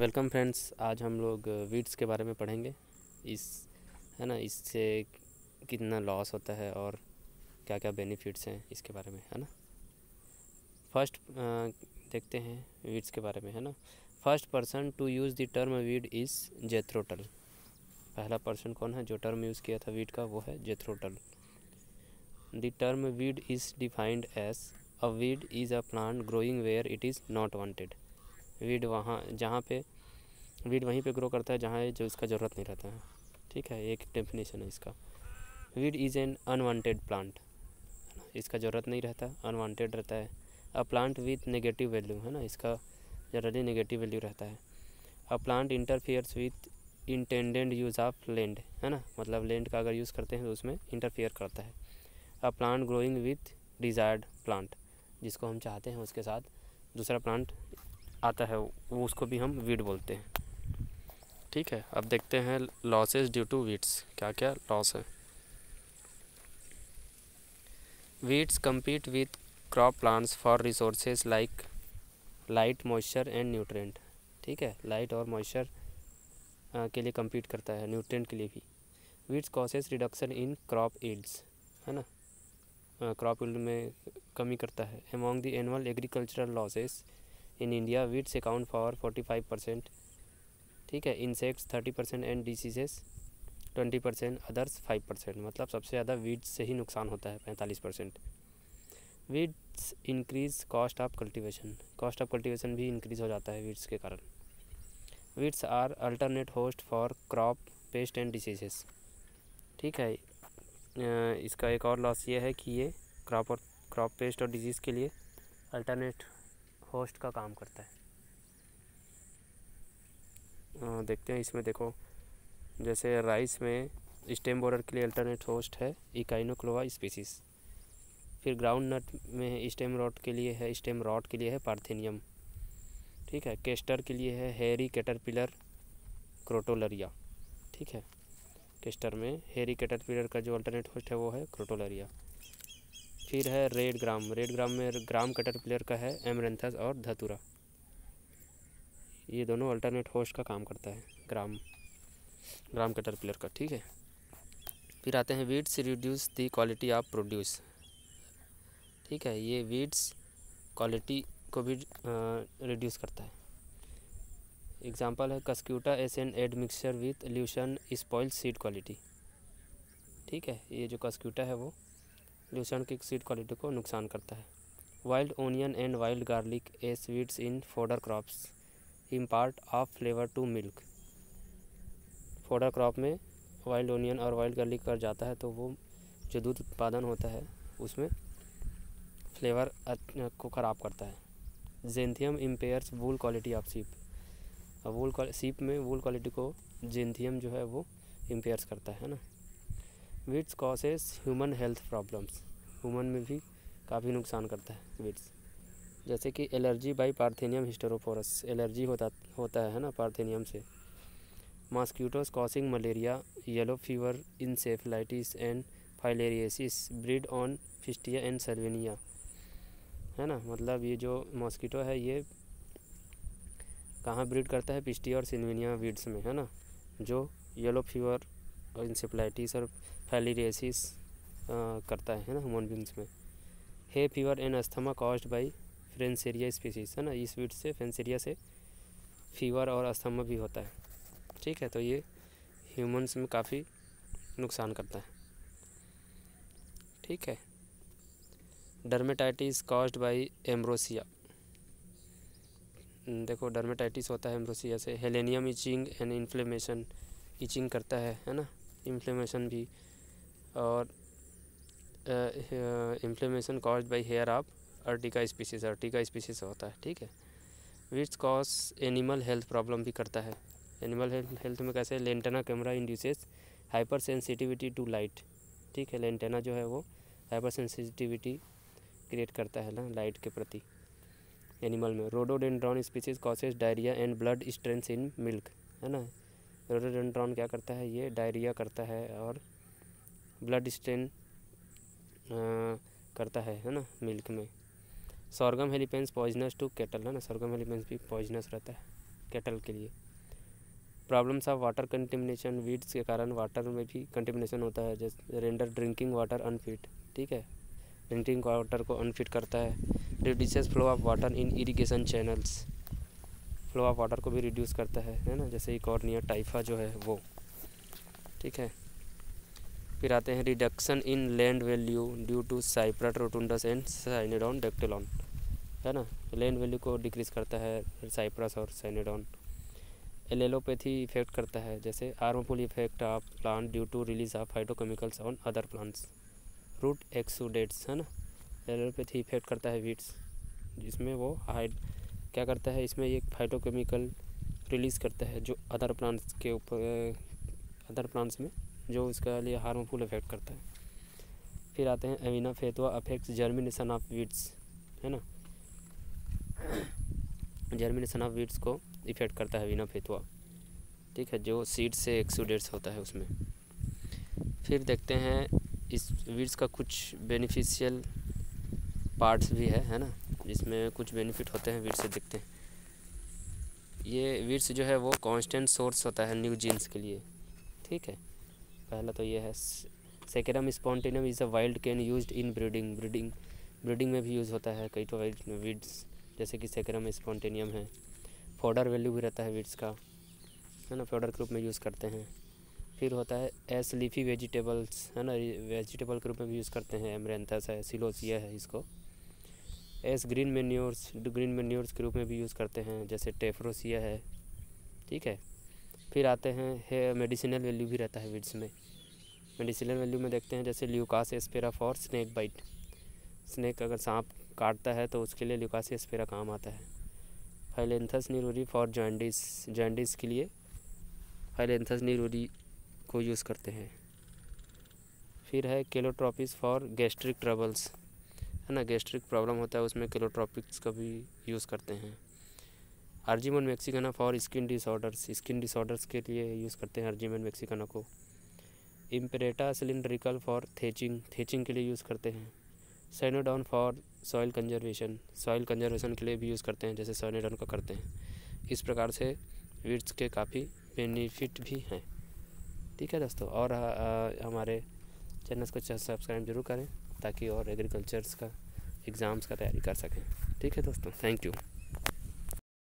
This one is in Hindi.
वेलकम फ्रेंड्स, आज हम लोग वीड्स के बारे में पढ़ेंगे। इस, है ना, इससे कितना लॉस होता है और क्या क्या बेनिफिट्स हैं इसके बारे में, है ना? फ़र्स्ट देखते हैं वीड्स के बारे में, है ना? First person to use the term weed is Jethro Tull पहला पर्सन कौन है? जो टर्म यूज़ किया था वीड का, वो है Jethro Tull the term weed is defined as a weed is a plant growing where it is not wanted weed वहाँ, जहाँ पे वीड वहीं पे ग्रो करता है, जहाँ जो इसका ज़रूरत नहीं रहता है। ठीक है, एक डेफिनेशन है इसका। Weed is an unwanted plant इसका ज़रूरत नहीं रहता अनवांटेड रहता है। A plant with negative value है ना? इसका जनरली नेगेटिव वैल्यू रहता है। A plant interferes with intended use of land है ना? मतलब लैंड का अगर यूज़ करते हैं तो उसमें इंटरफियर करता है। A plant growing with desired plant जिसको हम चाहते हैं, उसके साथ दूसरा प्लांट आता है, वो उसको भी हम वीड बोलते हैं। ठीक है, अब देखते हैं लॉसेस ड्यू टू वीड्स क्या क्या लॉस है। Weeds compete with crop plants for resources like light moisture and nutrient ठीक है लाइट और मॉइस्चर के लिए कम्पीट करता है न्यूट्रेंट के लिए भी। Weeds causes reduction in crop yields है ना? क्रॉप ईल्ड में कमी करता है। Among the annual agricultural losses in India weeds account for forty five percent ठीक है insects thirty percent and diseases twenty percent others five percent मतलब सबसे ज़्यादा वीड्स से ही नुकसान होता है, पैंतालीस percent weeds increase cost of cultivation cost of cultivation भी इंक्रीज हो जाता है वीड्स के कारण. Weeds are alternate host for crop pest and diseases ठीक है इसका एक और लॉस ये है कि ये क्रॉप और क्रॉप पेस्ट और डिज़ीज़ के लिए अल्टरनेट होस्ट का काम करता है। आ, देखते हैं इसमें देखो जैसे राइस में स्टेम बोरर के लिए अल्टरनेट होस्ट है इकाइनोक्लोवा स्पीसीज फिर ग्राउंड नट में स्टेम रॉड के लिए है स्टेम रॉड के लिए है पार्थेनियम ठीक है केस्टर के लिए है हेरी कैटरपिलर क्रोटोलरिया ठीक है केस्टर में हेरी कैटरपिलर का जो अल्टरनेट होस्ट है वो है क्रोटोलरिया फिर है रेड ग्राम। रेड ग्राम में ग्राम कटर प्लेयर का है एमरेंथस और धतुरा। ये दोनों अल्टरनेट होस्ट का काम करता है, ग्राम। ग्राम कटर प्लेयर का, ठीक है? फिर आते हैं weeds reduce the quality of produce ठीक है, ये वीड्स क्वालिटी को भी रिड्यूस करता है। एग्जांपल है cuscuta as an admixture with lucerne spoil seed quality ठीक है, ये जो कस्क्यूटा है वो लूसन की सीड क्वालिटी को नुकसान करता है। Wild onion and wild garlic as weeds in fodder crops impart off flavour to milk fodder crop में वाइल्ड ओनियन और वाइल्ड गार्लिक कर जाता है तो वो जो दूध उत्पादन होता है, उसमें फ्लेवर को ख़राब करता है। Xanthium impairs wool quality of sheep wool sheep में वूल क्वालिटी को जेंथियम जो है वो इम्पेयर्स करता है ना? Weeds causes human health problems human में भी काफ़ी नुकसान करता है विट्स जैसे कि allergy by parthenium hysterophorus allergy होता होता है ना पार्थेनियम से. Mosquitoes causing malaria yellow fever encephalitis and filariasis breed on pistia and salvinia है ना? मतलब ये जो मॉस्किटो है ये कहाँ ब्रीड करता है? पिस्टिया और सिनविनिया वीड्स में, है ना? जो येलो फीवर और इंसेफ्लाइटिस और फैलिरेसिस करता है ना ह्यूमन बींग्स में। Hay fever and asthma caused by franseria species है ना, इस वीट से फ्रेंसेरिया से फीवर और अस्थमा भी होता है। ठीक है तो ये ह्यूमंस में काफ़ी नुकसान करता है। ठीक है। डर्मेटाइटिस कॉज्ड बाई एम्ब्रोसिया देखो डर्मेटाइटिस होता है एम्ब्रोसिया से। Helenium itching and inflammation itching करता है है ना इन्फ्लेमेशन भी। और inflammation cause by hair of urtica species urtica species होता है, ठीक है? Which cause animal health problem भी करता है। एनिमल हेल्थ में कैसे? Lantana camara induces hyper sensitivity to light ठीक है? लेंटेना जो है वो हाइपर सेंसिटिविटी क्रिएट करता है ना लाइट के प्रति एनिमल में। Rhododendron species causes diarrhoea and blood strains in milk है ना? रोडोडेंड्रॉन क्या करता है? ये डायरिया करता है और ब्लड स्टेन करता है है ना, मिल्क में। Sorghum halepense poisonous to cattle है ना सॉर्गम हेलीपेंस भी पॉइजनस रहता है केटल के लिए। Problems of water contamination weeds के कारण वाटर में भी कंटेमिनेशन होता है, जैसे रेंडर ड्रिंकिंग वाटर अनफिट ठीक है? ड्रिंकिंग वाटर को अनफिट करता है। Reduces flow of water in irrigation channels flow of water को भी रिड्यूस करता है है ना, जैसे कॉर्निया टाइफा जो है वो, ठीक है? फिर आते हैं reduction in land value due to cyperus rotundus and cynodon dactylon है ना? लैंड वैल्यू को डिक्रीज करता है साइप्रस और साइनेडॉन एलेलोपैथी इफ़ेक्ट करता है, जैसे harmful effect of plant due to release of phytochemicals on other plants root exudates है ना? एलोपैथी इफ़ेक्ट करता है वीट्स जिसमें वो हाइड क्या करता है? इसमें एक फाइटोकेमिकल रिलीज़ करता है जो अदर प्लांट्स के ऊपर अदर प्लांट्स में। जो इसका लिए हार्मफुल इफ़ेक्ट करता है। फिर आते हैं avena fatua affects germination of weeds है ना? जर्मिनेशन ऑफ़ वीड्स को इफ़ेक्ट करता है वीना फेतवा। ठीक है, जो सीड से एक्सुडेट्स होता है उसमें। फिर देखते हैं इस वीड्स का कुछ बेनिफिशियल पार्ट्स भी है है ना? जिसमें कुछ बेनिफिट होते हैं वीड्स से देखते हैं। ये वीड्स जो है वो कांस्टेंट सोर्स होता है न्यू जीन्स के लिए। ठीक है? पहला तो ये है saccharum spontaneum is a wild cane use in breeding breeding breeding में भी यूज़ होता है, कई तो वाइल्ड वीड्स जैसे कि सेकेरम स्पॉन्टेनियम है। फोडर वैल्यू भी रहता है वीड्स का, है ना? फोडर के रूप में यूज़ करते हैं। फिर होता है एस लीफी वेजिटेबल्स है ना? वेजिटेबल के रूप में भी यूज़ करते हैं एमरेंथस है सिलोसिया है इसको। As green manures green manures के रूप में भी यूज़ करते हैं, जैसे टेफ्रोसिया है, ठीक है? फिर आते हैं, है मेडिसिनल वैल्यू भी रहता है विड्स में। मेडिसिनल वैल्यू में देखते हैं, जैसे leucas aspera for snake bite snake अगर सांप काटता है तो उसके लिए ल्यूकास एस्पेरा काम आता है। Phyllanthus niruri for jaundice jaundice के लिए फाइलेंथस नीरोरी को यूज़ करते हैं। फिर है केलोट्रॉपिस फॉर गैस्ट्रिक ट्रबल्स है ना गैस्ट्रिक प्रॉब्लम होता है, उसमें केलोट्रॉपिक्स का भी यूज़ करते हैं। Argemone mexicana for skin disorders. Skin disorders के लिए यूज़ करते हैं अर्जीमन मैक्सिकना को। इम्परेटा सिलिंड्रिकल फॉर थेचिंग। थेचिंग के लिए यूज़ करते हैं। Cynodon for soil conservation. Soil conservation के लिए भी यूज़ करते हैं जैसे सैनोडाउन का करते हैं। इस प्रकार से वीड्स के काफ़ी बेनिफिट भी हैं। ठीक है दोस्तों और आ, आ, हमारे चैनल को सब्सक्राइब ज़रूर करें ताकि और एग्रीकल्चर्स का एग्ज़ाम्स का तैयारी कर सकें। ठीक है दोस्तों थैंक यू।